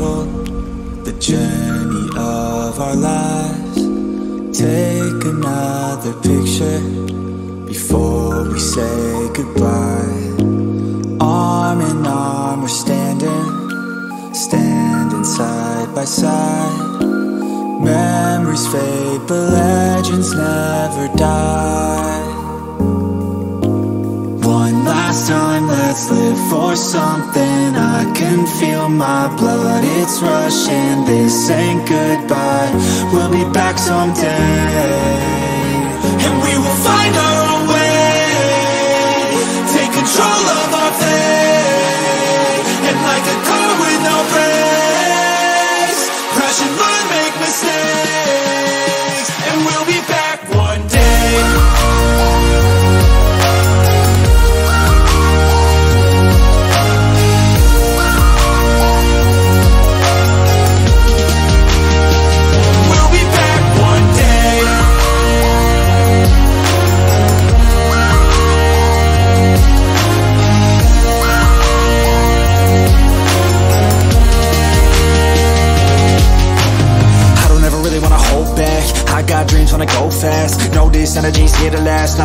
the journey of our lives. Take another picture before we say goodbye. Arm in arm, we're standing, standing side by side. Memories fade, but legends never die. Time, let's live for something. I can feel my blood, it's rushing. This ain't goodbye, we'll be back someday. And we will find our way. Take control of our fate. And like a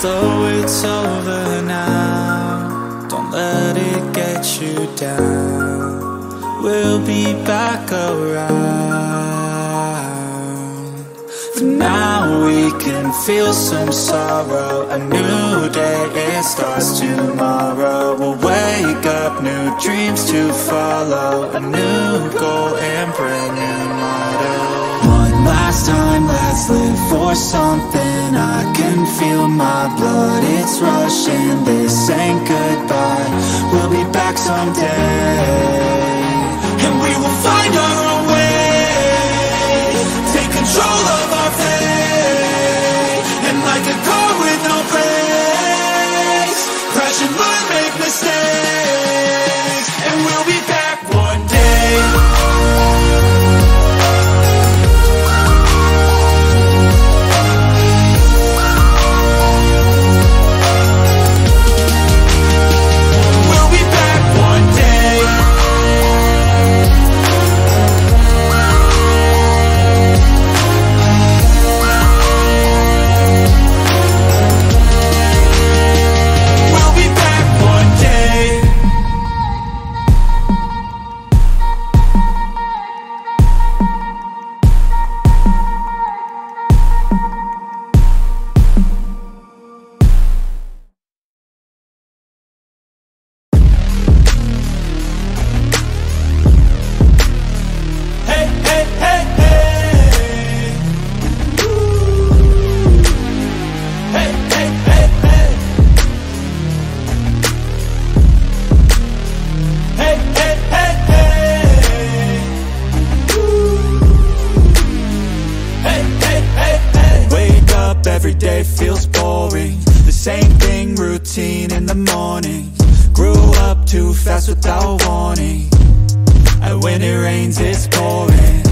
Although it's over now, don't let it get you down. We'll be back around. For now, we can feel some sorrow. A new day, it starts tomorrow. We'll wake up, new dreams to follow. A new goal live for something. I can feel my blood, it's rushing. This ain't goodbye. We'll be back someday. And we will find our own way. Take control of our fate. Every day feels boring. The same thing, routine in the morning. Grew up too fast without warning. And when it rains, it's pouring.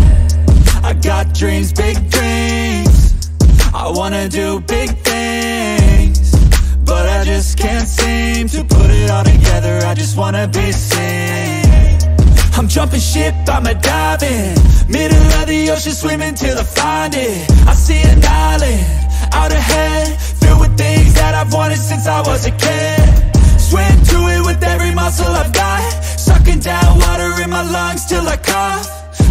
I got dreams, big dreams. I wanna do big things. But I just can't seem to put it all together. I just wanna be seen. I'm jumping ship, I'm a diving. Middle of the ocean, swimming till I find it. I see an island out ahead, filled with things that I've wanted since I was a kid. Swim to it with every muscle I've got. Sucking down water in my lungs till I cough.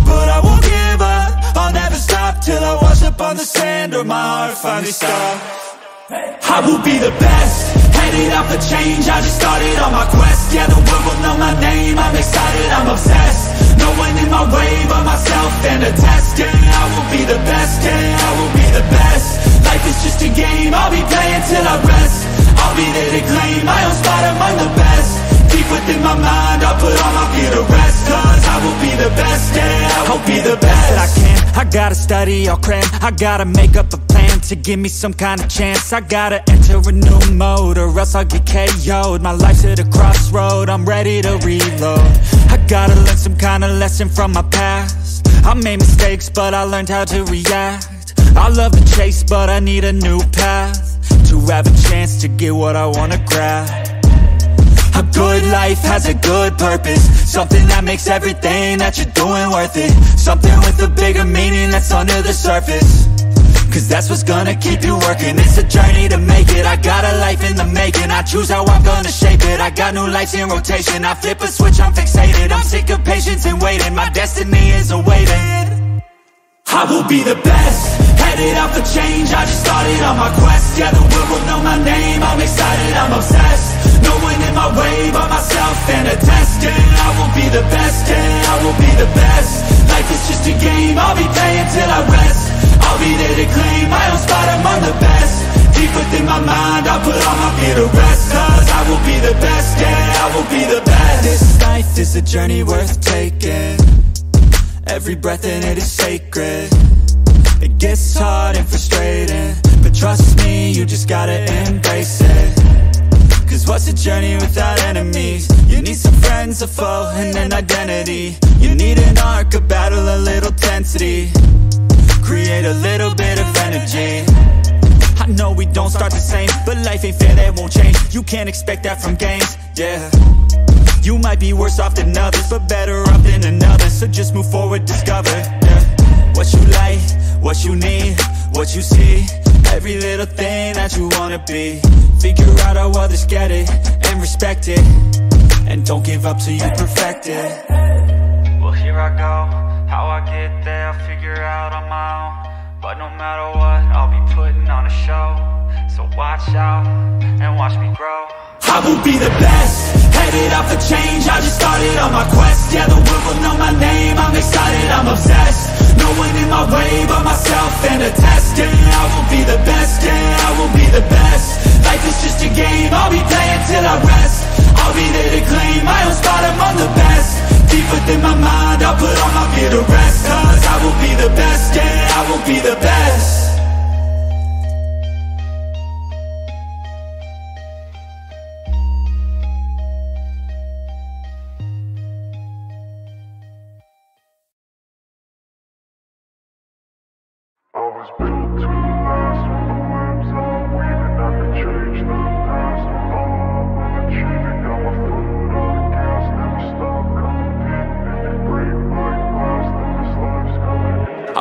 But I won't give up, I'll never stop till I wash up on the sand or my heart finally stops. I will be the best. Headed out for change, I just started on my quest. Yeah, the world will know my name, I'm excited, I'm obsessed. No one in my way but myself and a test. Yeah, I will be the best, yeah, I will be the best Life is just a game, I'll be playing till I rest. I'll be there to claim my own spot among the best. Deep within my mind, I'll put all my fear to rest. Cause I will be the best, yeah, I will be the best. That I can. I gotta study, I'll cram. I gotta make up a plan to give me some kind of chance. I gotta enter a new mode or else I'll get KO'd My life's at a crossroad, I'm ready to reload. I gotta learn some kind of lesson from my past. I made mistakes, but I learned how to react I love the chase, but I need a new path To have a chance to get what I wanna grab. A good life has a good purpose Something that makes everything that you're doing worth it. Something with a bigger meaning that's under the surface. Cause that's what's gonna keep you working. It's a journey to make it. I got a life in the making. I choose how I'm gonna shape it. I got new lights in rotation. I flip a switch, I'm fixated. I'm sick of patience and waiting. My destiny is awaiting I will be the best Headed out for change, I just started on my quest. Yeah, the world will know my name. I'm excited, I'm obsessed. No one in my way but myself and a test. Yeah, I will be the best, yeah, I will be the best. Life is just a game, I'll be playing till I rest. I'll be there to claim my own spot among the best. Deep within my mind, I'll put all my fear to rest. Cause I will be the best, yeah, I will be the best. This life is a journey worth taking. Every breath in it is sacred It gets hard and frustrating But trust me, you just gotta embrace it. Cause what's a journey without enemies? You need some friends, a foe, and an identity. You need an arc, a battle, a little tensity Create a little bit of energy. I know we don't start the same But life ain't fair, that won't change. You can't expect that from games, yeah. You might be worse off than others But better off than another. So just move forward, discover yeah. What you like, what you need, what you see. Every little thing that you wanna be. Figure out how others get it And respect it. And don't give up till you perfect it. Well here I go. How I get there I'll figure out on my own. But no matter what I'll be putting on a show. So watch out And watch me grow. I will be the best Headed out for change. I just started on my quest. Yeah, the world will know my name. I'm excited, I'm obsessed test Yeah, I will be the best Yeah, I will be the best. Life is just a game I'll be playing till I rest. I'll be there to claim my own spot among the best. Deep within my mind I'll put all my fear to rest Cause I will be the best Yeah, I will be the best is big.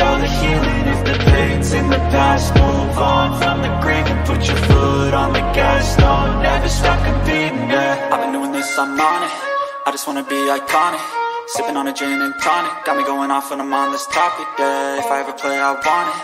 all the healing If the pain's in the past. Move on from the grave And put your foot on the gas. Don't never stop competing, yeah. I've been doing this, I'm on it. I just wanna be iconic. Sipping on a gin and tonic. Got me going off when I'm on this topic, yeah. If I ever play, I want it.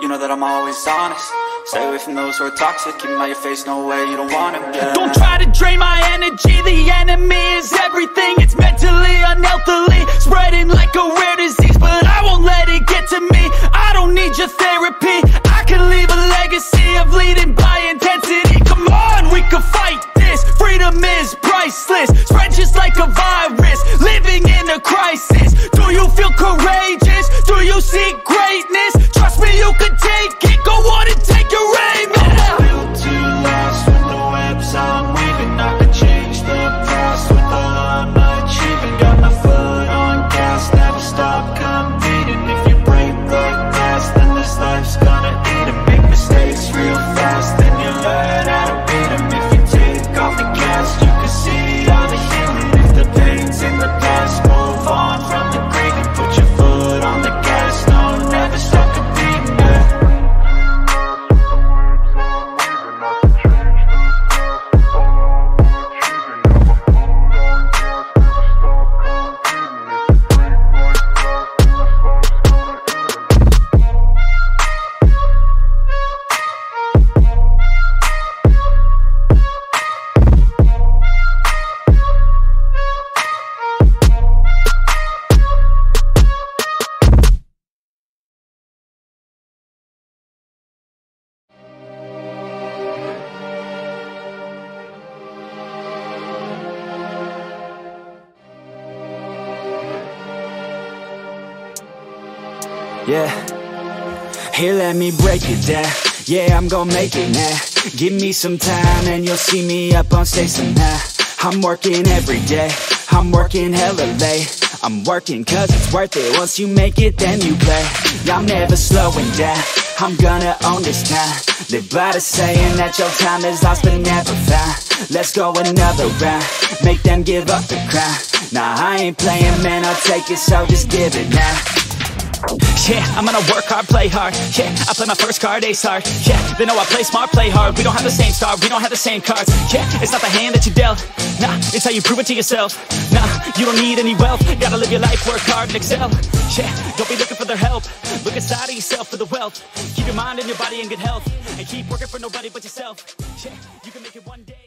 You know that I'm always honest. Stay away from those who are toxic. Keep your face, no way, you don't want them, yeah. Don't try to drain my energy. The enemy is everything. It's mentally, unhealthily Spreading like a rare disease But I won't let it get to me. I don't need your therapy. I can leave a legacy Yeah. Here, let me break it down. Yeah, I'm gonna make it now. Give me some time and you'll see me up on stage somehow. I'm working every day. I'm working hella late. I'm working cause it's worth it. Once you make it, then you play. I'm never slowing down. I'm gonna own this town. Live by the saying that your time is lost but never found. Let's go another round. Make them give up the crown. Nah, I ain't playing, man. I'll take it, so just give it now. Yeah, I'm gonna work hard, play hard. Yeah, I play my first card, ace hard Yeah, they know I play smart, play hard. We don't have the same star, we don't have the same cards. Yeah, it's not the hand that you dealt. Nah, it's how you prove it to yourself. Nah, you don't need any wealth. Gotta live your life, work hard and excel. Yeah, don't be looking for their help. Look inside of yourself for the wealth. Keep your mind and your body in good health. And keep working for nobody but yourself. Yeah, you can make it one day